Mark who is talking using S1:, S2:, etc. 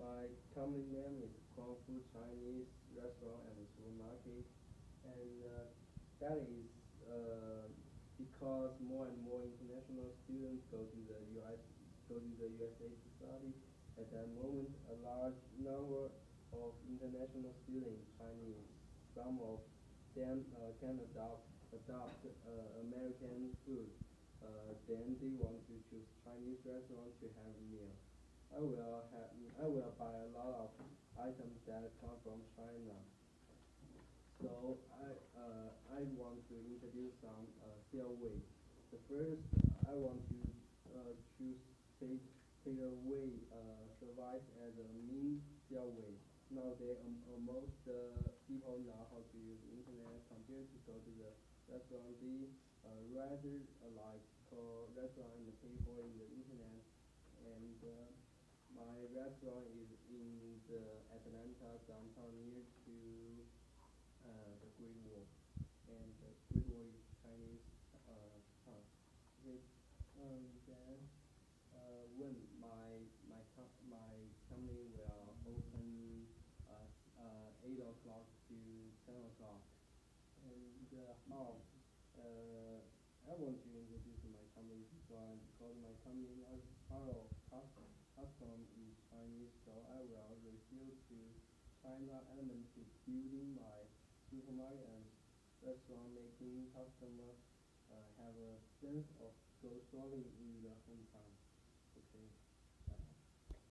S1: my company name is Kung Fu Chinese Restaurant and Supermarket, and uh, that is uh, because more and more international students go to the US, go to the USA to study. At that moment, a large number of international students, Chinese, some of them uh, can adopt adopt uh, American food. Uh, then they want to choose Chinese restaurant to have meal. I will have I will buy a lot of items that come from China. So I uh, I want to introduce some uh, Xiaowei. The first I want to uh, choose take take away uh, survive as a Ming Xiaowei. Nowadays um, uh, most uh, people know how to use internet compared to go to the restaurant. They uh, rather uh, like call restaurant and pay for in the internet and uh, my restaurant is in the Atlanta downtown near to uh, the Great Wall. And the Great Wall is Chinese uh, town. Okay. Um, then uh, when my my my company will open uh, uh, eight o'clock to ten o'clock. And uh, how uh, I want to introduce my company because my company final element is building my supermarket and restaurant, making customer uh, have a sense of go shopping in the hometown. Okay.